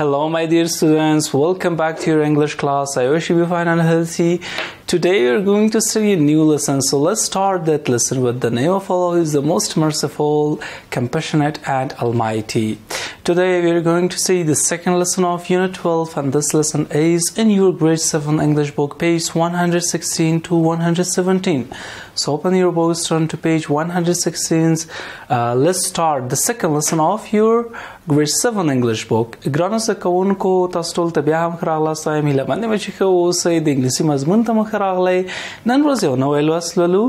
Hello, my dear students. Welcome back to your English class. I wish you be fine and healthy. Today we are going to study a new lesson. So let's start that lesson with the name of Allah who is the most merciful, compassionate, and almighty. Today we are going to see the second lesson of Unit 12 and this lesson is in your grade 7 English book page 116 to 117. So open your books, turn to page 116. Uh, let's start the second lesson of your ګرېډ سیون انګلیش بوک ګرانو زده کوونکو تاسو ټول ته بیا هم ښه راغلاست وایم هیله من یم چې ښه اوسئ د انګلیسي مضمون ته مو ښه راغلی نن ورځ یو نوی لوست لولو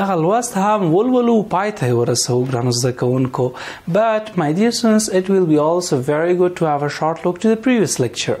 دغه لوست هم ولولو پای ته یې ورسوو ګرانو زده کوونکو But my dear students it will be also very good to have a short look to the previous lecture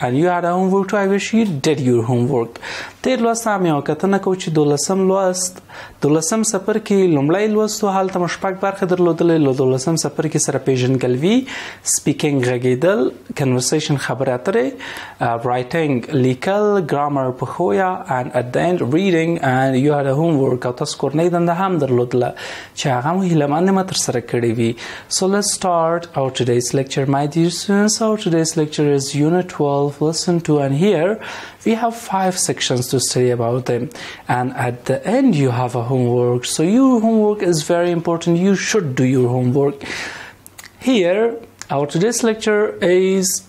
And you had a homework too. I wish you did your homework. تیر لوست هم یو کتنه کو چې دولسم لوست دولسم سفر کې لومړی لوست او هلته مشپک برخه درلودلې له دولسم سفر کې سره پیژندګلوي سپیکینګ غږیدل کنورسیشن خبرې اترې رائټینګ لیکل ګرامر په خویا and at the end reading and you had a homework او تاسو کورنۍ دنده هم درلودله چې هغه مو هلمانه ما تر سره کړې وي so let's start our today's lecture my dear students our today's lecture is unit 12 both listen to and hear, we have five sections to study about them. And at the end, you have a homework. So your homework is very important. You should do your homework. Here, our today's lecture is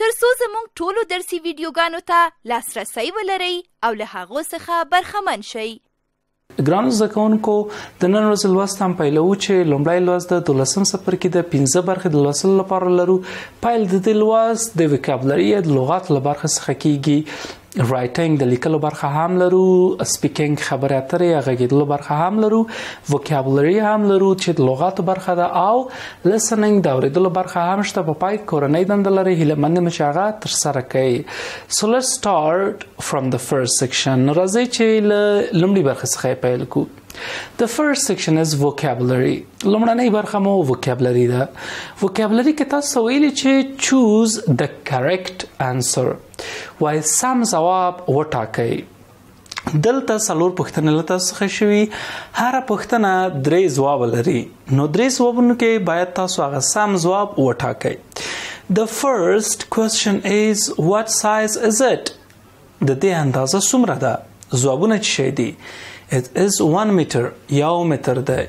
ترڅو زموږ ټولو درسي ویډیوګانو ته لاسرسی ولرئ او له هغو څخه برخمن شئ ګران زده کوونکو د نن ورځې لوست هم پیلوو چې لومړی لوست د دولسم سفر کې د 15 برخې د لوستلو لپاره لرو پیل د دې لوست د وکابلري د لغات له برخې څخه کیږي رایټینګ د لیکلو برخه هم لرو سپیکینګ خبرې اترې یا غږیدلو برخه هم لرو وکابولري هم لرو چې د لغاتو برخه ده او لسننګ د اوریدلو برخه هم شته په پای کورنۍ دند لري هله مننه مې شغه تر سره کوي سو لیټس سٹارټ فرام د فرست سیکشن راځي چې لمړي برخه څخه پیل کو The first section is vocabulary. لمړنۍ برخه مو vocabulary ده. vocabulary کې تاسو ویلي چې choose the correct answer. وای سم ځواب وټاکئ دلته څلور پښتنې لته څخه شوي هر پښتنه درې ځواب لري نو درې ځوابونو کې باید تاسو هغه سم ځواب وټاکئ The first question is what size is it د دې اندازه څومره ده ځوابونه چې شي دي It is 1 meter یو متر ده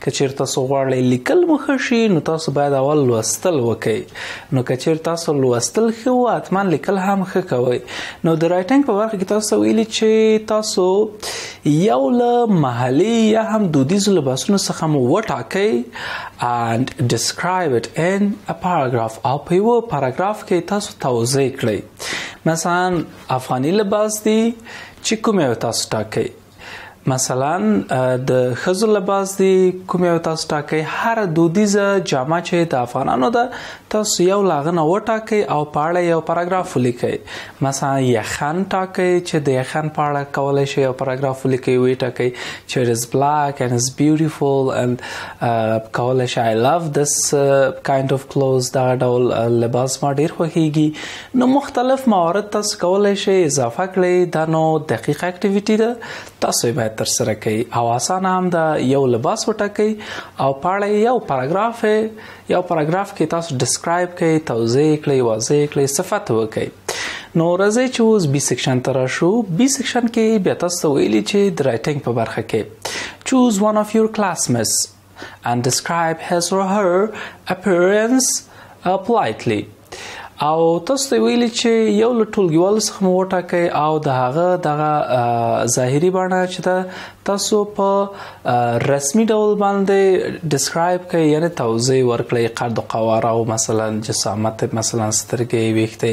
که چیر تاسو غواړئ لیکل مو ښه شي نو تاسو باید اول لوستل وکړئ نو که چیر تاسو لوستل ښه و حتما لیکل هم ښه کوئ نو د رائټینګ په برخه کې تاسو ویلي چې تاسو یو له محلي یا هم دودیزو لباسونو څخه مو وټاکئ and describe it in a paragraph او په یو پاراګراف کې تاسو توضیح کړئ مثلا افغاني لباس دی چې کومه تاسو ټاکئ مثلا د خزو لباس دی کوم یو تاسو ټاکي هر دودیزه جامه چې د افغانانو ده تاسو یو لاغنه و ټاکي او پاړه یو پاراګراف ولیکي مثلا یخن ټاکي چې د یخن پاړه کولای شي یو پاراګراف ولیکي وی ټاکي چې از بلاک اند از بیوټیفول اند کولای شي آی لوف دیس کایند اف کلوز دا ډول لباس ما ډیر خوخیږي نو مختلف موارد تاسو کولای شئ اضافه کړئ دا نو دقیق اکټیویټي ده تاسو یې باید تر سره کړئ او اسانه هم دا یو لباس وټاکئ او پاړه یو پاراګراف یو پاراګراف کې تاسو ډیسکرایب کړئ توضیح کړئ واضح کړئ صفات وکړئ نو راځي چې اوس بي سیکشن ته راشو بي سیکشن کې بیا تاسو ویلي چې د رائټینګ په برخه کې choose one of your classmates and describe his or her appearance uh, politely او تاسو ته ویلي چې یو له ټولګیوالو څخه مو وټاکئ او د هغه دغه ظاهري بڼه چې ده تاسو په رسمي ډول باندې ډیسکرایب کړئ یعنی توضیح ورکړئ قد قواره او مثلا جسامت مثلا سترګې ویښته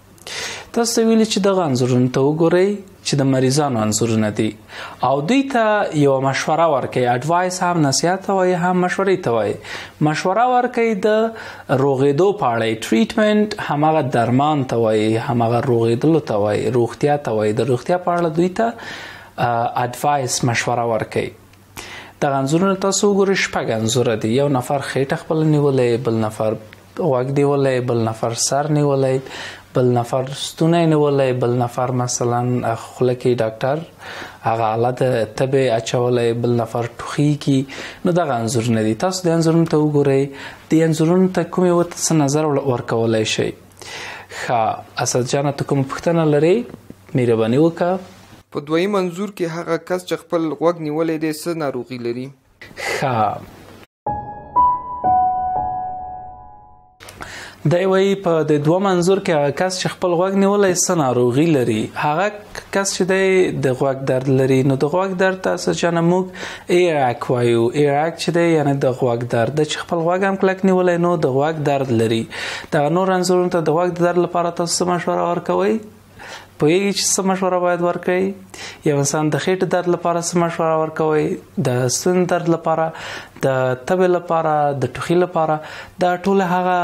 تاسو ویلي چې دغه انځورونه ته وګورئ چې د مریضانو انځورونه دي او دوی ته یو مشوره ورکړي اډوایس هم نصیحت وایي هم مشورې ته وایي مشوره ورکړي د روغېدو په اړه ټریټمنټ همغه درمان ته وایي همغه روغېدلو ته وایي روغتیا ته وایي د روغتیا په اړه دوی ته اډوایس مشوره ورکړي دغه انځورونه تاسو وګورئ شپږ انځوره دي یو نفر خېټه خپل نیولې بل نفر غوږ دیولې بل نفر سر نیولې بل نفر ستونه نیولې بل نفر مثلا خوله کې ډاکټر هغه حالت تبه اچولې بل نفر ټوخي کی نو دغه انځورونه دي تاسو د انځورونو ته وګورئ د انځورونو ته کومه وت نظر ورکولای شئ ښه اسد جانه ته کوم پښتنه لري مهرباني وکړه په دوی منظور کې هغه کس چې خپل غوږ نیولې دی څه ناروغي لري ښه دی وی په د دوه منظور کې هغه کس چې خپل غوږ نیولې څه ناروغي لري هغه کس چې د غوږ درد لري نو د غوږ درد تاسو جنموک ایراک وایو ایراک چې دی یعنی د غوږ درد د چې خپل غوږ هم کلک نیولای نو د غوږ درد لري دا نور انځورونه ته د غوږ د درد لپاره تاسو مشوره ورکوي پوهیږي چې څه مشوره باید ورکړي یو انسان د خېټې درد لپاره څه مشوره ورکوي د ستن درد لپاره د تبه لپاره د ټوخي لپاره دا ټول هغه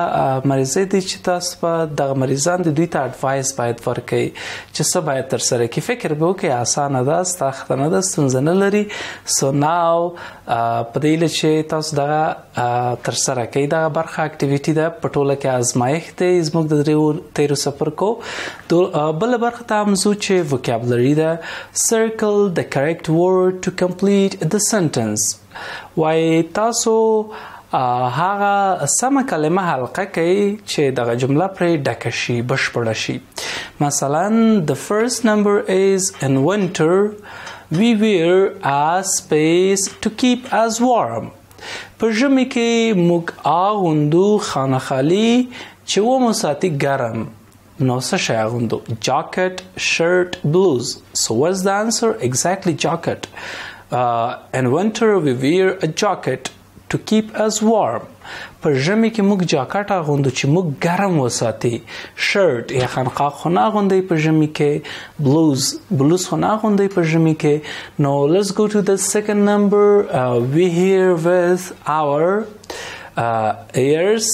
مریضې دي چې تاسو په دغه مریضان دي دوی ته اډوایس باید ورکړئ چې څه باید تر سره کې فکر به وکړي اسانه ده سخت نه ده ستونزه نه لري سو ناو په دې لچ تاسو دغه تر سره کې دغه برخه اکټیویټي ده په ټوله کې آزمایښت دی زموږ د دریو تیرو سفر کو بل برخه ته هم زو چې وکابلری ده circle the correct word to complete the sentence وای تاسو هغه سمه کلمه حلقه کوي چې دغه جمله پرې ډکه شي بشپړه شي مثلا the first number is in winter we wear a space to keep us warm په ژمي کې موږ اغوندو خانه خالي چې ومو ساتي ګرم نو څه شی اغوندو جاکټ شرټ بلوز سو واز د انسر ایگزیکټلی جاکټ ان ونټر وی ویر ا جاکټ ټو کیپ اس وارم په ژمي کې موږ جاکټ اغوندو چې موږ ګرم وساتي شرټ یا خنقاق خو نه اغوندي په ژمي کې بلوز بلوز خو نه اغوندي په ژمي کې نو لیټس ګو ټو د سیکنډ نمبر وی هیر وذ اور ایرز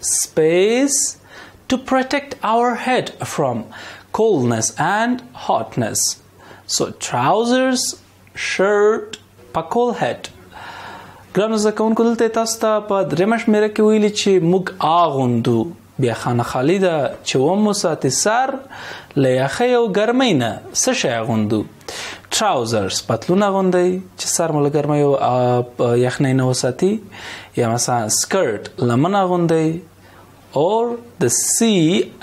Space to protect our head from coldness and hotness. So trousers, shirt, پکول head. ګرانو زده کوونکو دلته تاسو ته په درېمه شمېره کې ویلي چې موږ آغوندو بیا خانه خالي ده چې ومو ساتي سر له یخۍ او ګرمۍ نه څه شی اغوندو تراوزرز پتلون اغوندئ چې سر مو له ګرمیو یخنۍ نه وساتي یا مثلا سکرټ لمن اغوندئ اور د سی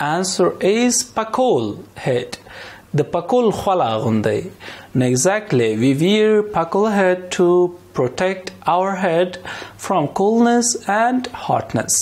انسر ایز پکول هډ د پکول خوله اغوندئ نو ایگزیکټلی وی ویر پکول هډ ټو پروټیکټ اور هډ فرام کولنس اینډ هاټنس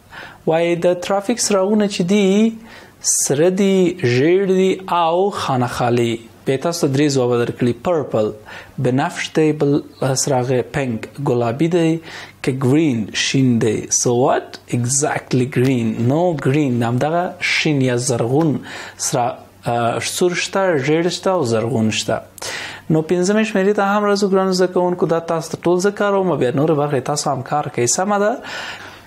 وایي د ترافیک څراغونه چې دي سره دي ژیړ دي او خانه خالي به تاسو درې ځواب درکړي پرپل بنفش دی بل څراغ پینک ګلابي دی که ګرین شین دی سو وات ایگزیکټلی ګرین نو ګرین نام دغه شین یا زرغون سره سور شته ژیړ شته او زرغون شته نو پنځمه شمیرې ته هم راځو ګران زکونکو دا تاسو ټول زکارو مبیا نور برخه تاسو هم کار کوي سمه ده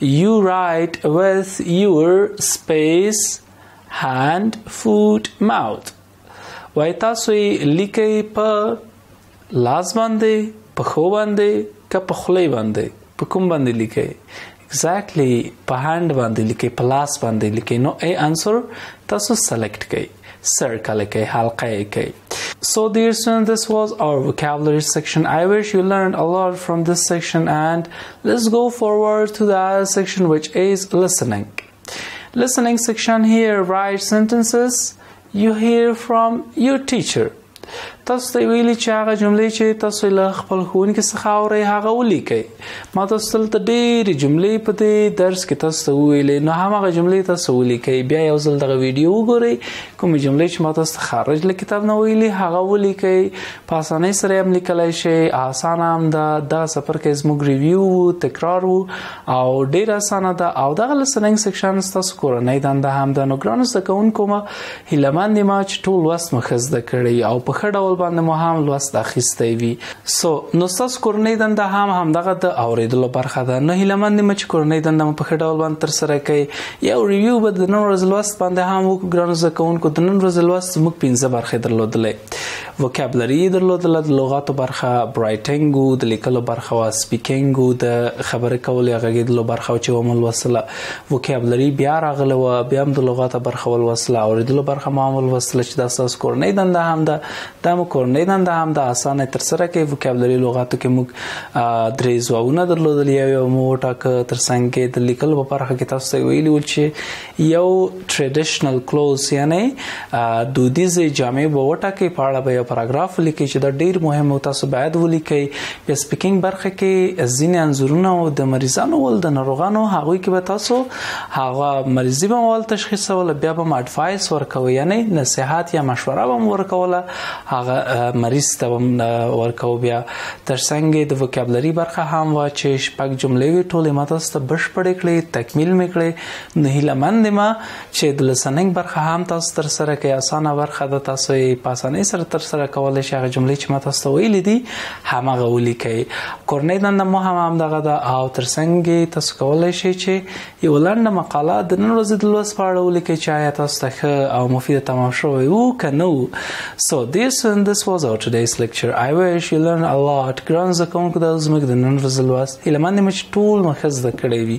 You write with your space hand foot mouth وای تاسو لیکئ په لاس باندې په خو باندې که په خلی باندې په کوم باندې لیکئ exactly په هاند باندې لیکئ په لاس باندې لیکئ نو ای انسر تاسو سلیکټ کړئ کړئ circle کې حلقه کې so dear students this was our vocabulary section i wish you learned a lot from this section and let's go forward to the other section which is listening listening section here write sentences you hear from your teacher تاسو ته ویلي چې هغه جملې چې تاسو له خپل ښوونکي څخه اورئ هغه ولیکئ ما تاسو ته دلته ډېرې جملې په دې درس کې تاسو ته وویلې نو هماغه جملې تاسو ولیکئ بیا یو ځل دغه ویډیو وګورئ کومې جملې چې ما تاسو ته خارج له کتاب نه ویلي هغه ولیکئ په اسانۍ سره یې هم لیکلی شئ اسانه هم ده دغه څپرکی زموږ ریویو و تکرار و او ډېر اسانه ده او دغه لسننګ سیکشن ستاسو کورنۍ دنده هم ده نو ګرانو زده کوونکو مه هیله مند یم چې ټول لوست مو ښه زده کړی او په ښه ډول باندې مو هم لوست اخیستی وي سو نو ستاسو کورنۍ دنده هم همدغه د اورېدلو برخه ده نو هیله مند یم چې کورنۍ دنده مو په ښه ډول باندې ترسره کړئ یو ریویو به د نن ورځ لوست باندې هم وکړو ګرانو زده کوونکو د نن ورځ لوست موږ پنځه برخې درلودلې وکابلري یې درلودله د لغاتو برخه برایټنګ د لیکلو برخه وه سپیکینګ د خبرې کولو یا غږېدلو برخه چې ومو لوستله وکیابلري بیا راغله و بیا هم د لغاته برخه ولوسله اوریدلو برخه ما هم ولوسله چې دا ستاسو کورنۍ دنده هم ده دا مو کورنۍ دنده هم ده اسانه ترسره کوي وکیابلري لغاتو کې موږ درې ځوابونه درلودل یو یو مو ټاکه ترڅنګ کې د لیکلو په برخه کې تاسو ته ویلي و چې یو ټریډیشنل کلوز یعنی دودیزې جامې به وټاکئ په اړه به یو پاراګراف ولیکئ چې دا ډیر مهم او تاسو باید ولیکئ په سپیکینګ برخه کې ځینې انځورونه او د مریضانو ول د ناروغانو هغوی کې به تاسو هغه مریضي به مول تشخیصول بیا به اډوایس ورکوي یعنی نصيحت یا مشوره به ورکوله هغه مریض ته ورکو بیا ترڅنګ د وکابلری برخه هم وا چې شپږ جملې وی ټولې ماته ست بشپړې کړې تکمیل میکړې نه هیله مند ما چې د لسننګ برخه هم تاسو تر سره کې اسانه برخه ده تاسو یې په اسانۍ سره تر سره کولای شئ هغه جملې چې ما تاسو ته ویلې دي همغه ولیکئ کورنۍ دنده مو هم همدغه ده او تر څنګ تاسو کولای شئ چې یو لنډه مقاله د نن ورځې د لوست په اړه ولیکئ چې آیا تاسو ته ښه او مفید تمام شوی وو که نه وو So this and this was our today's lecture. I wish you learn a lot. ګران زده کوونکو دا زموږ د نن ورځې لوست هیله مند یم چې ټول مو ښه زده کړی وي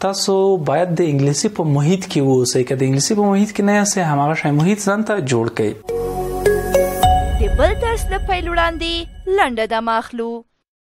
تاسو باید د انګلیسي په محیط کې ووسئ که د انګلیسي په محیط کې نه یاست هماغه شی محیط ځان ته جوړ کړئ د بل درس له پیل وړاندې لنډه دمه اخلو